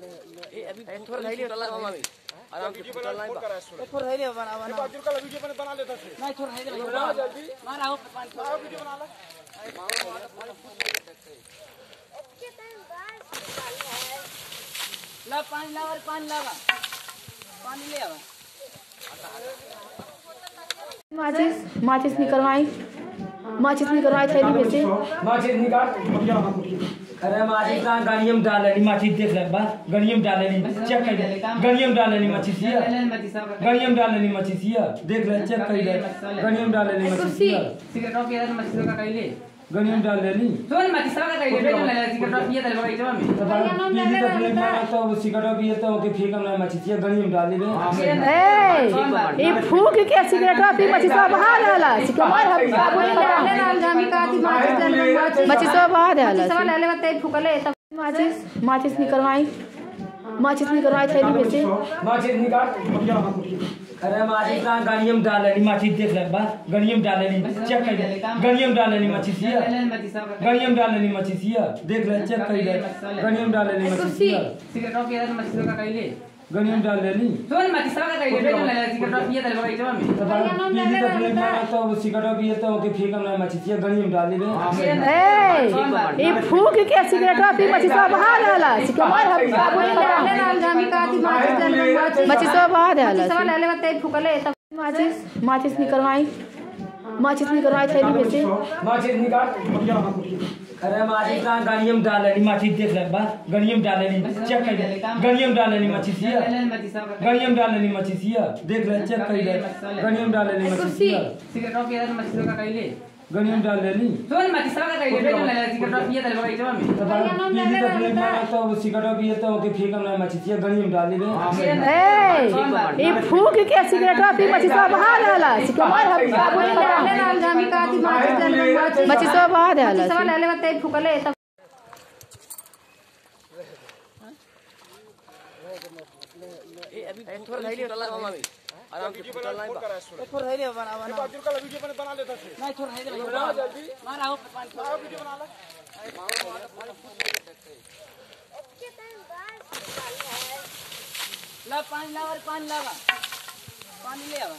थोड़ा धैर्य वाला मामी आराम से फुटल नहीं बा थोड़ा धैर्य बना बना बाजू का वीडियो मैंने बना लेता थे। नहीं थोड़ा धैर्य बनाओ जल्दी। मारा हो पानी बनाओ वीडियो बना ला। ला पानी लावा पानी ले आवा। माचिस माचिस निकलवाई। माचिस निकलवाई थैली में से। माचिस निकाल। अरे माचिस ना गनियम डालनी माचिस देख ले बस। गनियम डालनी चेक कर ले। गनियम डालनी माचिस ये गनियम डालनी माचिस ये देख ले चेक कर ले। गनियम डालनी माचिस ये सिगरेट ऑफ़ किया मच्छी का कहिले गनियम डालनी सोन मच्छी का कहिले बेजो ले सिगरेट ऑफ़ किया तले बगैचा में तो बार पीली तो फ़िल्म में तो वो सिगरेट भी है तो ओके फेंक हमने माचिस ये गनियम डाल दे ए ई फूक के सिगरेट पी माचिस बहा रहला सिकमार हम माचिस बहा रहला माचिस माचिस निकलवाई माचिस निकलवाई थैली में से। माचिस निकाल। अरे माचिस ना गनियम डालनी माचिस देख ले बात गनियम डालनी चेक कर ले। गनियम डालनी माचिस ये। गनियम डाल डालनी माचिस ये। देख ले चेक कर ले। गनियम डालनी माचिस ये। सिगरेट ऑफ़ किया माचिस का कहिले गनियम डालनी सोन मच्छी का कहिले बेजो ले सिगरेट ऑफ़ किया तले बगैचा में तो बार पीली तो फ़िल्म में तो सिगरेट भी है तो ओके फेंक हमने माचिस ये गनियम डाल दे ए ई फूक के सिगरेट पी माचिस बहा रहला सिकमार हम माचिस बहा रहला माचिस माचिस निकलवाई माचिस निकलवाई थैली में से। माचिस निकाल। अरे माचिस ना गनियम डालनी माचिस देख ले बात गनियम डालनी चेक कर ले। गनियम डालनी माचिस ये। गनियम डाल डालनी माचिस ये। देख ले चेक कर ले। गनियम डालनी माचिस ये। सिगरेट ऑफ़ किया मच्छी का कहिले गनियम डालनी सोन मच्छी का कहिले बेजो ले सिगरेट ऑफ़ किया तले बगैचा में तो बार पीली तो में तो सिगरेट भी है तो ओके फेंक हमने माचिस ये गनियम डाल दे ए ई फूक के सिगरेट पी माचिस बहा रहला सिकमार हम माचिस बहा रहला थोड़ा धैर्य वाला मामी आराम से फुटल नहीं बा थोड़ा धैर्य बना बना। बाजू का वीडियो मैंने बना लेता थे नहीं थोड़ा धैर्य बना। जल्दी। मार आओ पानी बनाओ वीडियो बना ला। ला पानी ला और पानी लावा पानी ले आवा।